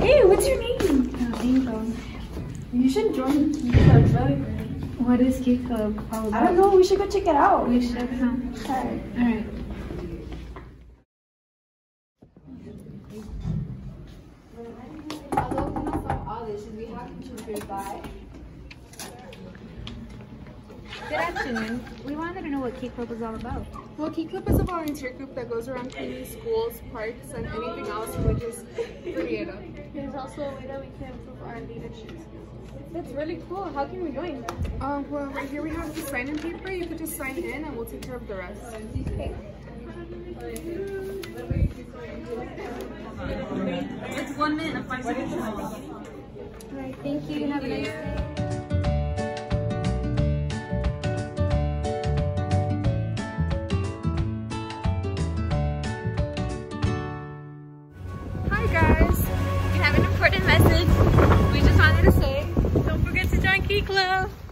Hey, what's your name? Uh, Angel. You should join Key Club. Really What is Key Club all about? I don't know. We should go check it out. We should, huh? Alright. Alright. Good afternoon. We wanted to know what Key Club is all about. Well, Key Club is a volunteer group that goes around cleaning schools, parks, and anything else religious creative. There's also a way that we can improve our leadership. skills. That's really cool. How can we join? Um, well, right here we have the sign-in paper. You could just sign in and we'll take care of the rest. It's one minute and five seconds. Alright, thank you. Have a nice day. Blue.